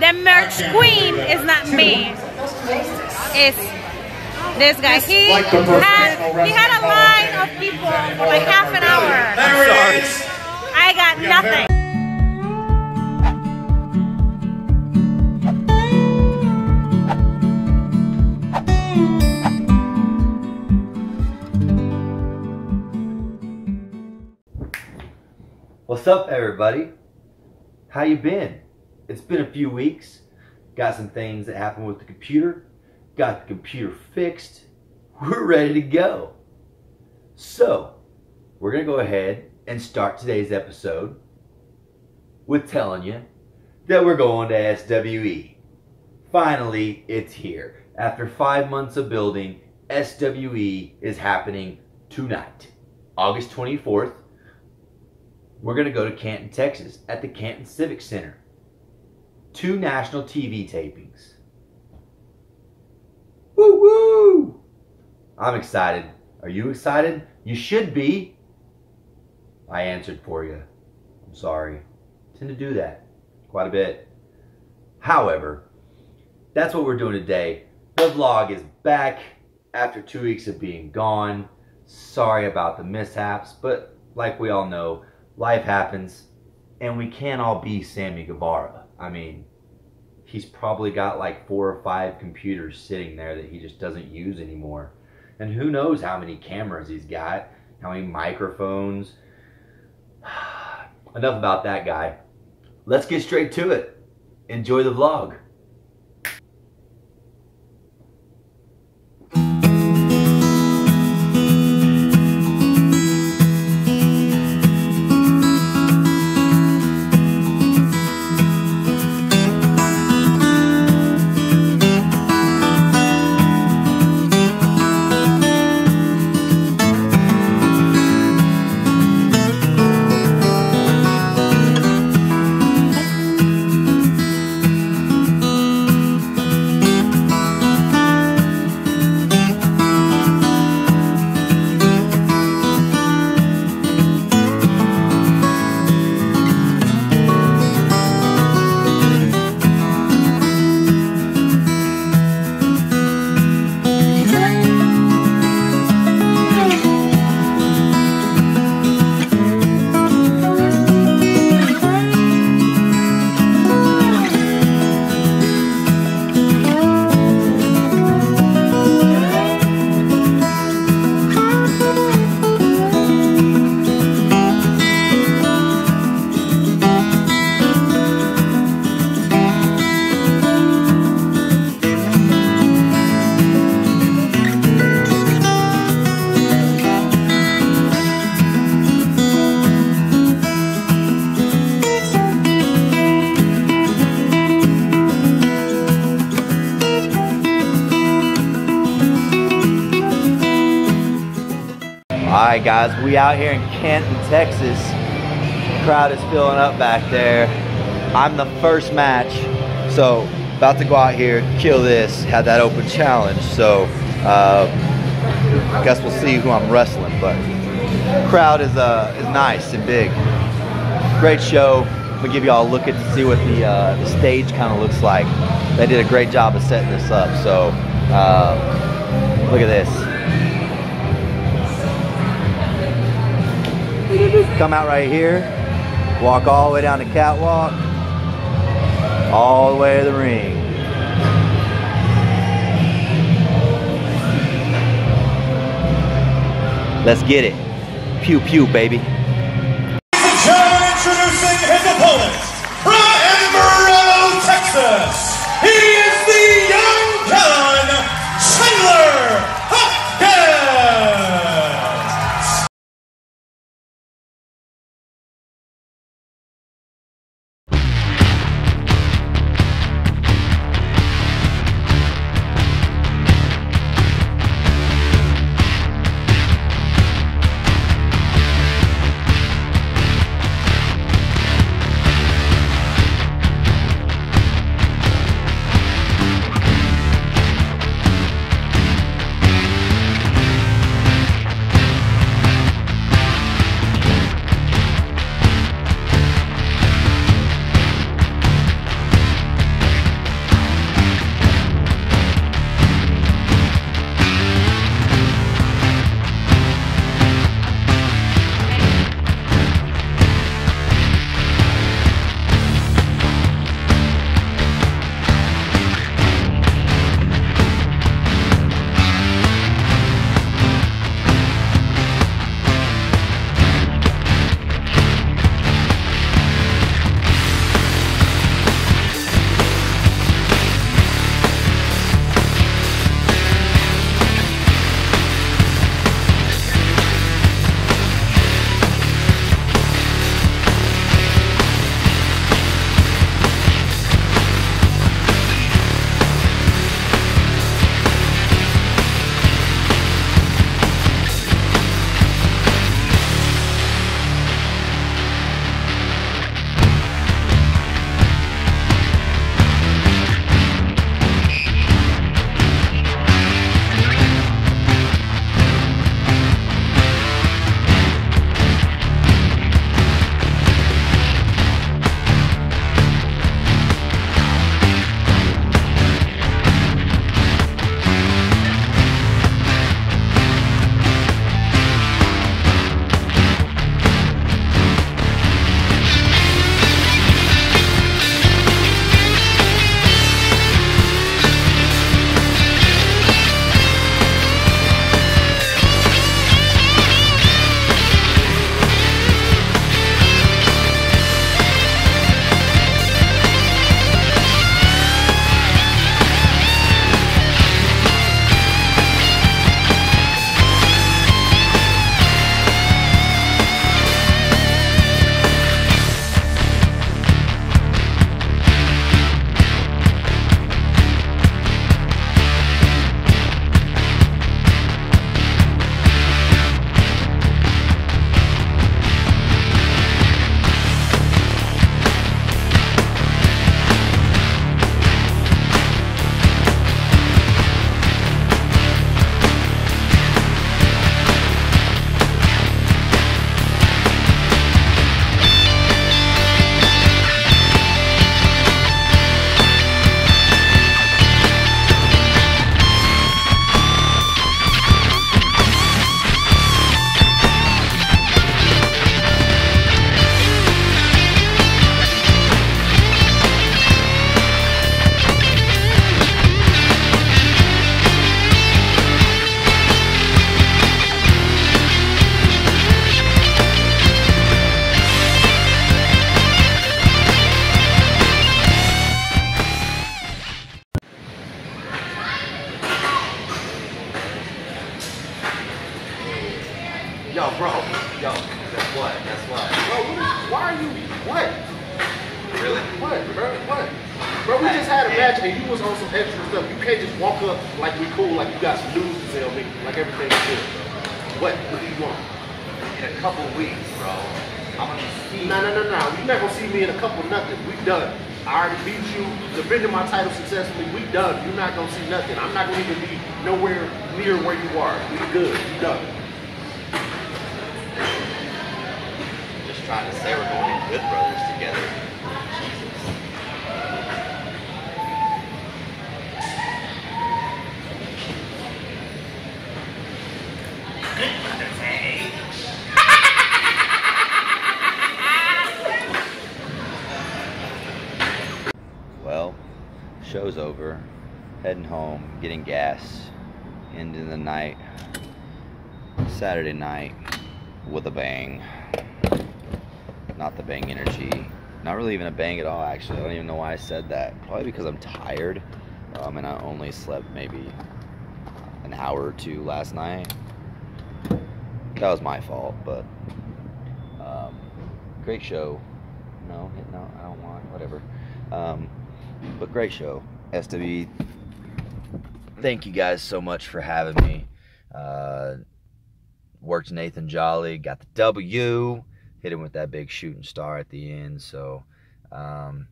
the merch queen is not me. It's this guy. He had he had a line of people for like half an hour. There it is. I got nothing. What's up, everybody? How you been? It's been a few weeks. Got some things that happened with the computer. Got the computer fixed. We're ready to go. So, we're going to go ahead and start today's episode with telling you that we're going to SWE. Finally, it's here. After five months of building, SWE is happening tonight, August 24th we're going to go to Canton, Texas at the Canton Civic Center. Two national TV tapings. Woo woo! I'm excited. Are you excited? You should be. I answered for you. I'm sorry. I tend to do that quite a bit. However, that's what we're doing today. The vlog is back after two weeks of being gone. Sorry about the mishaps, but like we all know, life happens, and we can't all be Sammy Guevara. I mean, he's probably got like four or five computers sitting there that he just doesn't use anymore. And who knows how many cameras he's got, how many microphones. Enough about that guy. Let's get straight to it. Enjoy the vlog. Alright guys, we out here in Canton, Texas. Crowd is filling up back there. I'm the first match, so about to go out here, kill this, had that open challenge. So uh, guess we'll see who I'm wrestling, but crowd is uh, is nice and big. Great show. I'm gonna give you all a look at to see what the uh, the stage kind of looks like. They did a great job of setting this up. So uh, look at this. Come out right here, walk all the way down the catwalk, all the way to the ring. Let's get it. Pew pew, baby. Cool, like you got some news to tell me, like everything's good. What? What do you want? In a couple weeks, bro, I'm gonna see. No, no, no, no. You're not gonna see me in a couple nothing. We done. I already beat you, defended my title successfully. We done. You're not gonna see nothing. I'm not gonna even be nowhere near where you are. We good. We done. Just trying to say we're going Good Brothers Heading home, getting gas. Into the night. Saturday night with a bang. Not the bang energy. Not really even a bang at all, actually. I don't even know why I said that. Probably because I'm tired. Um, and I only slept maybe an hour or two last night. That was my fault, but um, great show. No, no, I don't want whatever. Um, but great show. SW, thank you guys so much for having me. Uh, worked Nathan Jolly, got the W, hit him with that big shooting star at the end. So, um,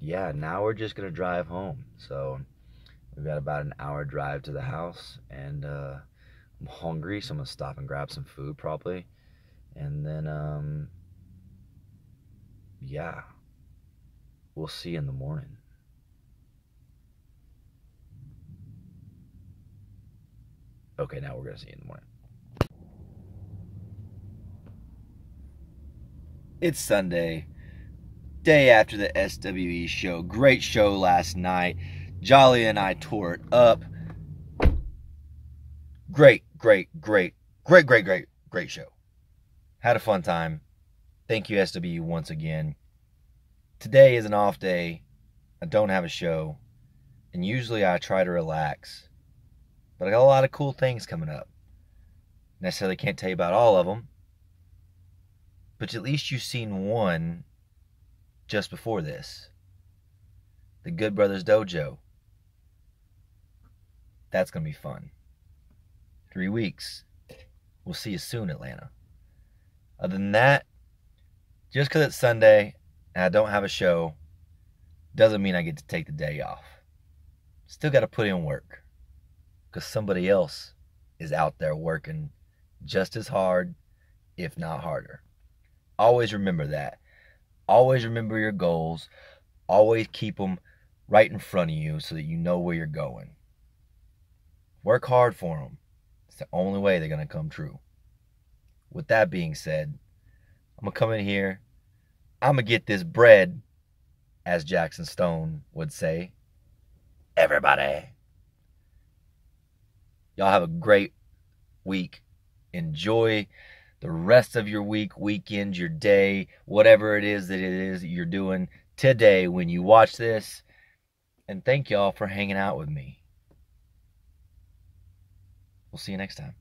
yeah, now we're just gonna drive home. So we've got about an hour drive to the house, and uh, I'm hungry, so I'm gonna stop and grab some food probably, and then um, yeah, we'll see you in the morning. Okay, now we're gonna see you in the morning. It's Sunday, day after the SWE show. Great show last night. Jolly and I tore it up. Great, great, great, great, great, great, great show. Had a fun time. Thank you, SWE, once again. Today is an off day. I don't have a show. And usually I try to relax. But I got a lot of cool things coming up. Necessarily can't tell you about all of them. But at least you've seen one just before this. The Good Brothers Dojo. That's going to be fun. Three weeks. We'll see you soon, Atlanta. Other than that, just because it's Sunday and I don't have a show doesn't mean I get to take the day off. Still got to put in work because somebody else is out there working just as hard, if not harder. Always remember that. Always remember your goals. Always keep them right in front of you so that you know where you're going. Work hard for them. It's the only way they're going to come true. With that being said, I'm going to come in here. I'm going to get this bread, as Jackson Stone would say. Everybody. Y'all have a great week. Enjoy the rest of your week, weekend, your day, whatever it is that it is that you're doing today when you watch this. And thank y'all for hanging out with me. We'll see you next time.